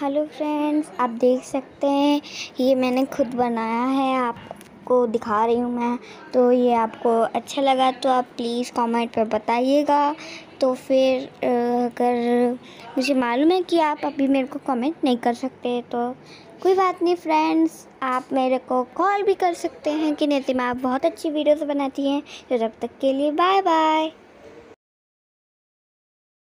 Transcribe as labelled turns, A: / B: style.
A: Hello friends, आप देख सकते हैं, ये मैंने खुद बनाया है, आपको दिखा रही हूँ मैं। तो ये आपको अच्छा लगा तो आप प्लीज़ कमेंट पर बताइएगा। तो फिर अगर मुझे मालूम है कि आप अभी मेरे को कमेंट नहीं कर सकते तो कोई बात नहीं फ्रेंड्स, आप मेरे को कॉल भी कर सकते हैं कि नितिमा आप बहुत अच्छी वीडियोस बनाती हैं। तो जब तक के लिए बाय बाय